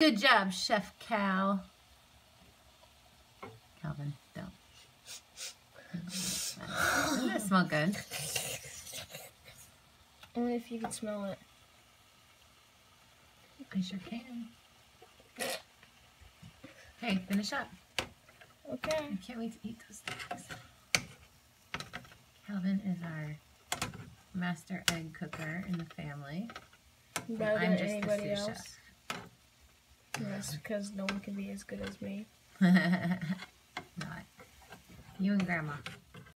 Good job, Chef Cal. Calvin, don't. Doesn't that smell good? Only if you can smell it. I sure can. Hey, finish up. Okay. I can't wait to eat those things. Calvin is our master egg cooker in the family. Better I'm just the sous else. chef. Yes, because no one can be as good as me. Not. You and Grandma.